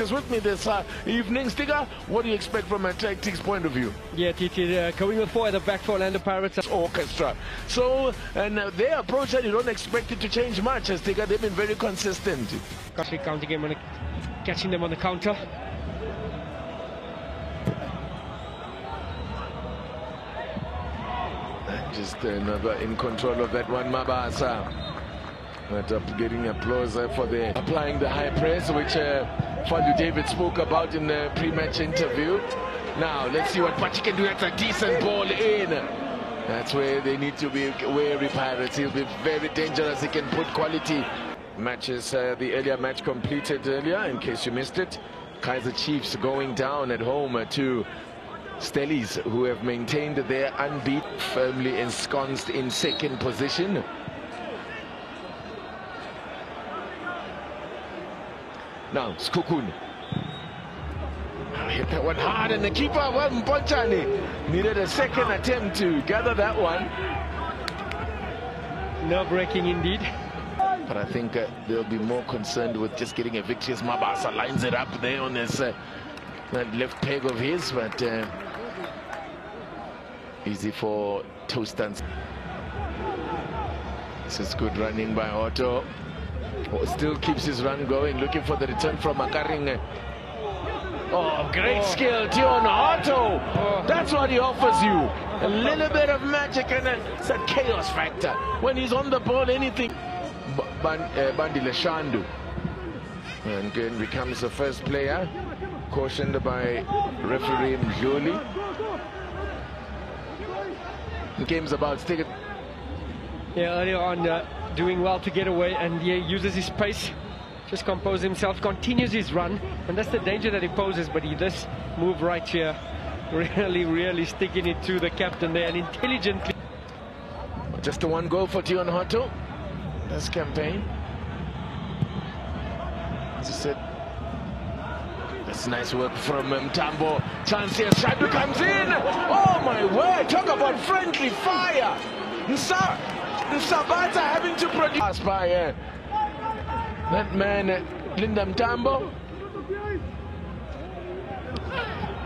is with me this uh, evening. Stiga, what do you expect from a tactics point of view? Yeah, TT, uh, going with four at the back for Orlando Pirates. Orchestra. So, and uh, their approach that you don't expect it to change much, as Stiga, they've been very consistent. Actually counting him on the, catching them on the counter. Just another in control of that one, Mabasa. But up getting applause uh, for the applying the high press, which uh, Fadlu David spoke about in the pre-match interview. Now, let's see what Pachi can do. That's a decent ball in. That's where they need to be wary, Pirates. He'll be very dangerous. He can put quality matches. Uh, the earlier match completed earlier, in case you missed it. Kaiser Chiefs going down at home to Stellies, who have maintained their unbeat, firmly ensconced in second position. Now, Skukun. Hit that one hard, and the keeper, well, Mpontshane, needed a second attempt to gather that one. Nerve-wracking indeed. But I think uh, they'll be more concerned with just getting a victory as Mabasa lines it up there on this uh, that left peg of his, but uh, easy for Toastans. This is good running by Otto. Oh, still keeps his run going, looking for the return from Makaringe. Oh, great oh. skill, Deon Hotto. Oh. That's what he offers you. A little bit of magic and a, it's a chaos factor. When he's on the ball, anything. Bandi uh, Leshandu. And again becomes the first player, cautioned by referee Mjoli. The game's about stick it. Yeah, earlier on, uh, doing well to get away and he uses his pace just compose himself continues his run and that's the danger that he poses but he this move right here. Really really sticking it to the captain there and intelligently. Just a one goal for Deon Hotto this campaign. As I said that's nice work from um, Tambo. Chance here Shandu comes in. Oh my word talk about friendly fire. Nsa Sabata having to produce by uh, that man, uh, Linda Mntambo.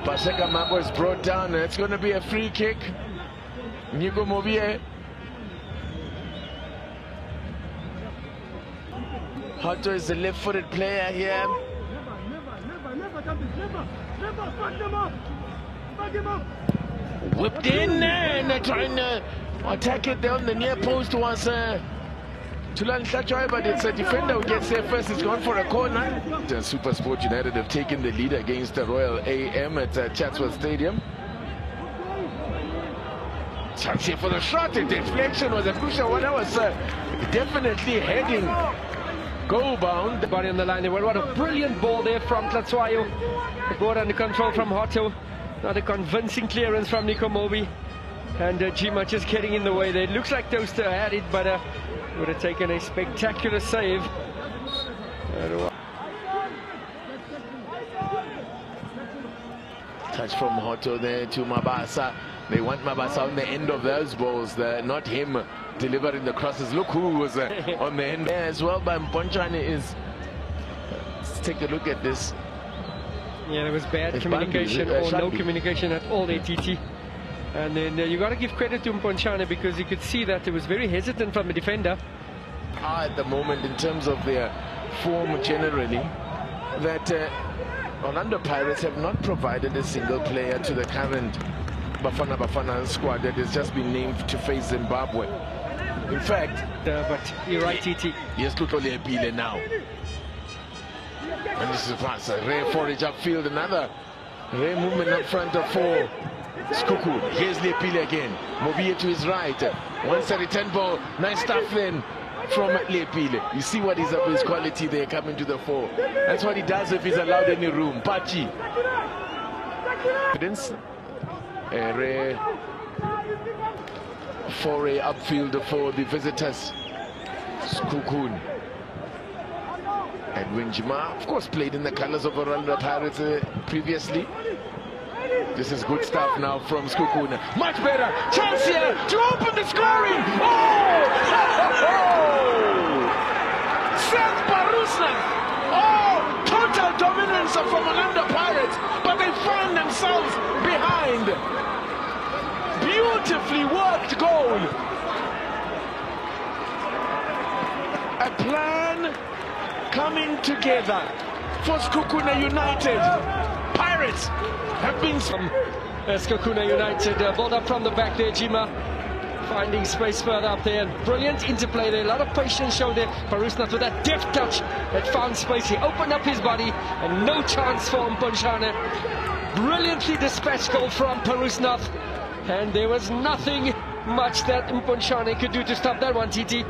Paseka Mako is brought down. It's going to be a free kick. Nico Mobie. Hotto is the left-footed player here. Whipped in and trying to attack it down the near post was uh, Thulani Hlatshwayo, but it's a defender who gets there first. It's gone for a corner. The Super Sport United have taken the lead against the Royal AM at uh, Chatsworth Stadium. Chance here for the shot. The deflection was a crucial one. That was uh, definitely heading goal bound. The body on the line. Well, what a brilliant ball there from Hlatshwayo. The ball under control from Hotto. Not a convincing clearance from Nico Mobi. And uh, Gyimah just getting in the way there. It looks like Toaster had it, but uh, would have taken a spectacular save. Touch from Hotto there to Mabasa. They want Mabasa on the end of those balls, there, not him delivering the crosses. Look who was uh, on the end there as well by Mpontshane is. Let's take a look at this. Yeah, there was bad it's communication uh, or no communication at all, ATT. And then uh, you got to give credit to Mpontshane because you could see that it was very hesitant from the defender. Ah, at the moment, in terms of their form generally, that uh, Orlando Pirates have not provided a single player to the current Bafana Bafana squad that has just been named to face Zimbabwe. In fact, uh, but you're right, TT. Yes, Lutoli Epile now. And this is a pass, a rare forage upfield, another rare movement up front of four. Skuku, here's Lepile again. Movie to his right. Once a return ball, nice stuff then from Lepile. You see what is up his quality there coming to the fore. That's what he does if he's allowed any room. Pachi. A rare foray upfield for the visitors. Skukun. Edwin Gyimah, of course, played in the colors of Orlando Pirates uh, previously. This is good stuff now from Skukuna. Much better. Chance here to open the scoring. Oh! oh! Seth Parusnath. Oh! total dominance of from Orlando Pirates, but they find themselves behind. Beautifully worked goal. A plan coming together for Sekhukhune United. Have been from Sekhukhune United. Uh, ball up from the back there, Gyimah. Finding space further up there. Brilliant interplay there. A lot of patience shown there. Parusnath with that deft touch that found space. He opened up his body and no chance for Mpontshane. Brilliantly dispatched goal from Parusnath. And there was nothing much that Mpontshane could do to stop that one, TT.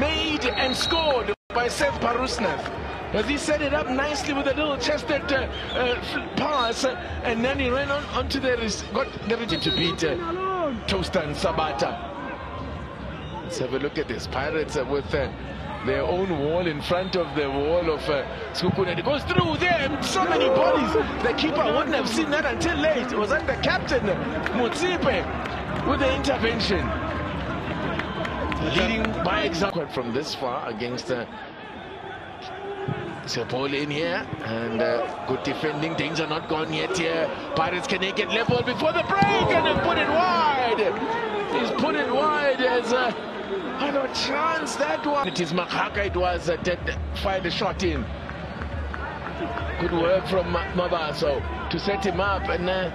Made and scored by Seth Parusnath. He set it up nicely with a little chested uh, uh, pass, uh, and then he ran on onto the got the region to beat uh, Tostan Sabata. Let's have a look at this. Pirates with uh, their own wall in front of the wall of uh, Sekhukhune. It goes through there, so many bodies. The keeper wouldn't have seen that until late. It was that the captain, Mutsipe, with the intervention. Leading by example from this far against uh, so ball in here and uh, good defending. Things are not gone yet here. Pirates can they get level before the break and they put it wide. He's put it wide as a had a chance that one. It is Makaka. It was uh, that fired the shot in. Good work from Mabasa to set him up and. Uh,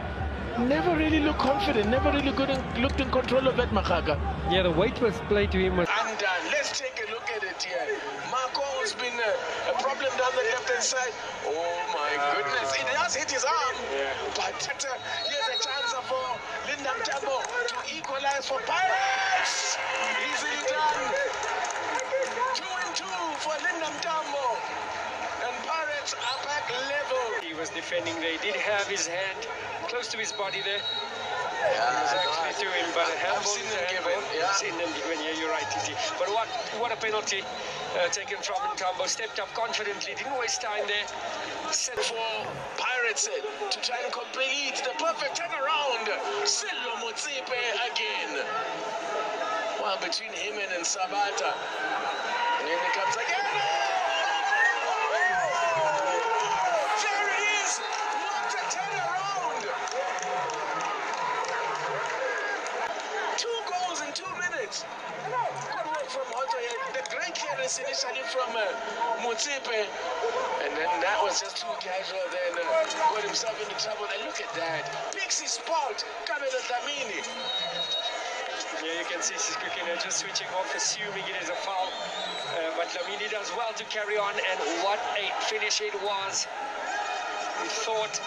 never really looked confident, never really good in, looked in control of that Makaka. Yeah, the weight was played to him. And uh, let's take a look at it here. Marco has been uh, a problem down the left-hand side. Oh my goodness, it has hit his arm. Yeah. But uh, here's a chance for Linda Mntambo to equalize for Pirates. Easily done. Two and two for Linda Mntambo. And Pirates are back level. He was defending there. He did have his hand close to his body there. Yeah, but handball I've seen them given. Yeah. Seen them given. Yeah, you're right, TT. But what what a penalty uh, taken from Mntambo. Stepped up confidently, didn't waste time there. Set for Pirates to try and complete the perfect turnaround. Sello Mutsipe again. Well, between him and Sabata. And then he comes again. There it is. What a turnaround. Two goals in two minutes. From Hotto. The great clearance initially from uh, Mutsipe. And then that was just too casual. Then uh, got himself into trouble. And look at that. Pixie spot. Kabelo Dlamini. Yeah, you can see Sekhukhune just switching off, assuming it is a foul. Uh, but Lamini does well to carry on, and what a finish it was. We thought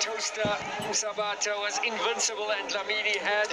Toaster Sabata was invincible, and Lamini had